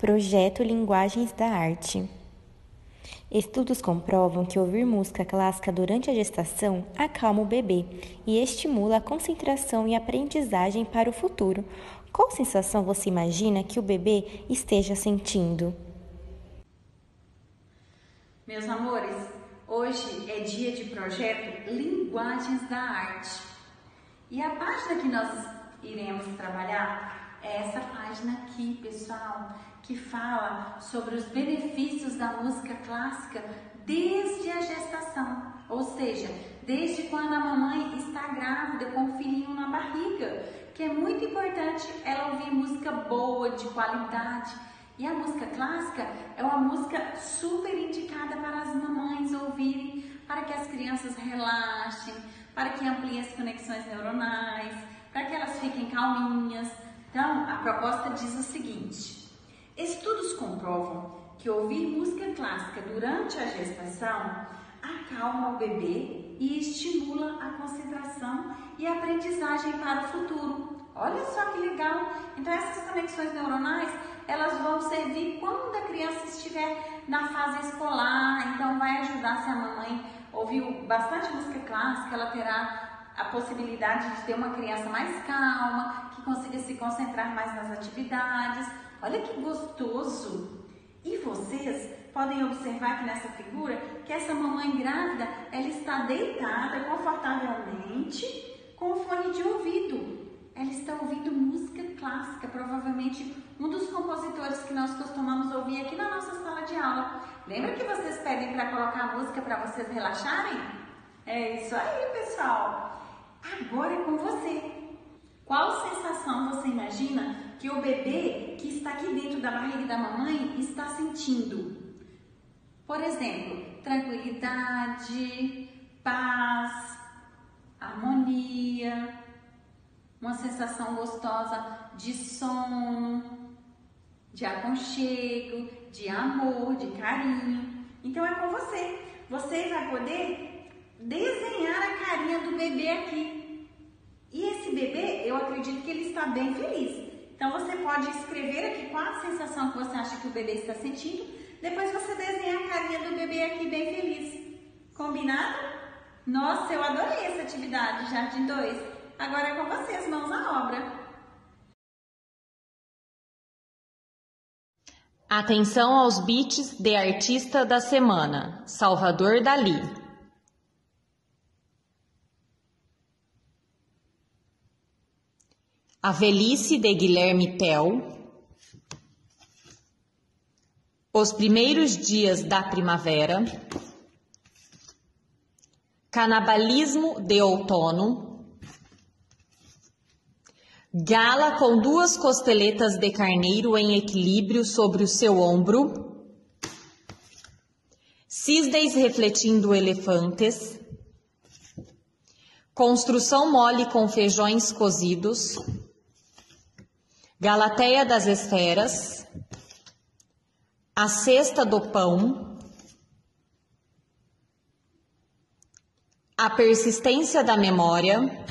Projeto Linguagens da Arte. Estudos comprovam que ouvir música clássica durante a gestação acalma o bebê e estimula a concentração e aprendizagem para o futuro. Qual sensação você imagina que o bebê esteja sentindo? Meus amores, hoje é dia de projeto Linguagens da Arte. E a página que nós iremos trabalhar é essa página aqui, pessoal, que fala sobre os benefícios da música clássica desde a gestação, ou seja, desde quando a mamãe está grávida com o filhinho na barriga, que é muito importante ela ouvir música boa, de qualidade. E a música clássica é uma música super indicada para as mamães ouvirem, para que as crianças relaxem, para que ampliem as conexões neuronais, para que elas fiquem calminhas. Então, a proposta diz o seguinte: estudos comprovam que ouvir música clássica durante a gestação acalma o bebê e estimula a concentração e a aprendizagem para o futuro. Olha só que legal! Então essas conexões neuronais, elas vão servir quando a criança estiver na fase escolar, então vai ajudar se a mamãe ouviu bastante música clássica, ela terá a possibilidade de ter uma criança mais calma, que consiga se concentrar mais nas atividades. Olha que gostoso! E vocês podem observar aqui nessa figura que essa mamãe grávida, ela está deitada confortavelmente com o fone de ouvido. Ela está ouvindo música clássica, provavelmente um dos compositores que nós costumamos ouvir aqui na nossa sala de aula. Lembra que vocês pedem para colocar música para vocês relaxarem? É isso aí, pessoal! Agora é com você. Qual sensação você imagina que o bebê que está aqui dentro da barriga da mamãe está sentindo? Por exemplo, tranquilidade, paz, harmonia, uma sensação gostosa de sono, de aconchego, de amor, de carinho. Então é com você. Você vai poder desenhar a carinha do bebê aqui. Eu acredito que ele está bem feliz. Então você pode escrever aqui qual a sensação que você acha que o bebê está sentindo. Depois você desenha a carinha do bebê aqui bem feliz. Combinado? Nossa, eu adorei essa atividade, Jardim 2. Agora é com vocês, mãos à obra. Atenção aos beats de artista da semana, Salvador Dali. A Velhice de Guilherme Tell, Os Primeiros Dias da Primavera, Canabalismo de Outono, Gala com duas costeletas de carneiro em equilíbrio sobre o seu ombro, Cisnes refletindo elefantes, Construção mole com feijões cozidos, Galateia das Esferas, A Cesta do Pão, A Persistência da Memória,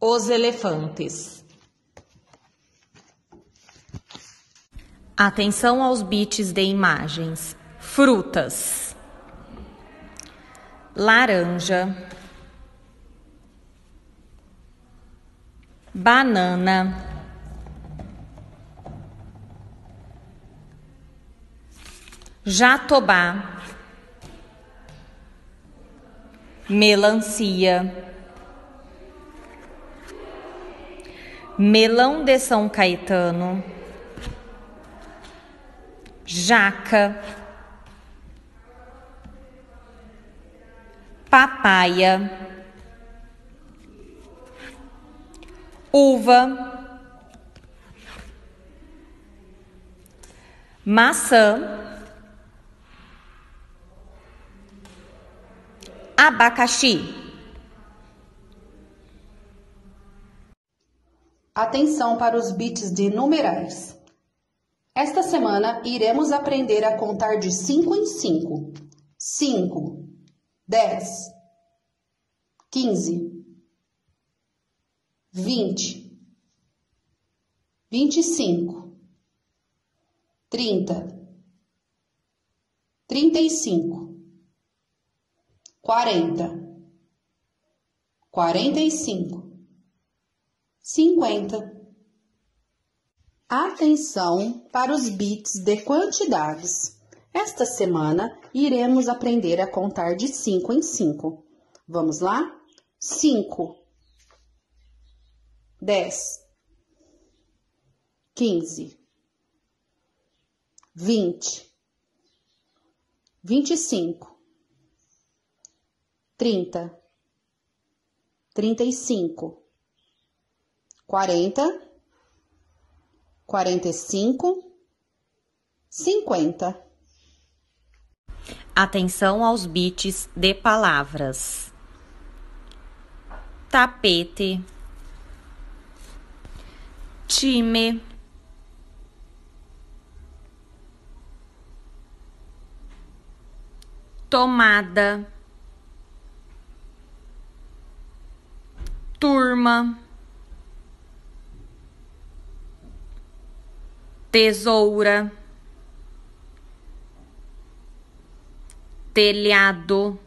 Os Elefantes. Atenção aos bits de imagens. Frutas. Laranja banana, jatobá, melancia, melão de São Caetano, jaca, papaya, uva, maçã, abacaxi. Atenção para os bits de numerais. Esta semana iremos aprender a contar de 5 em 5. 5, 10, 15, vinte, vinte e cinco, trinta, trinta e cinco, quarenta, quarenta e cinco, cinquenta. Atenção para os bits de quantidades. Esta semana iremos aprender a contar de 5 em 5. Vamos lá? 5, 10, 15, 20, 25, 30, 35, 40, 45, 50. Atenção aos bits de palavras: tapete, time, tomada, turma. tesoura, telhado,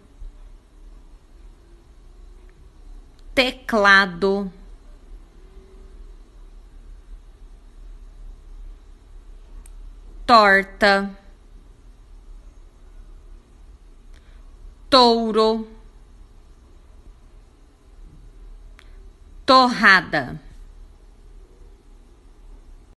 teclado, torta, touro, torrada.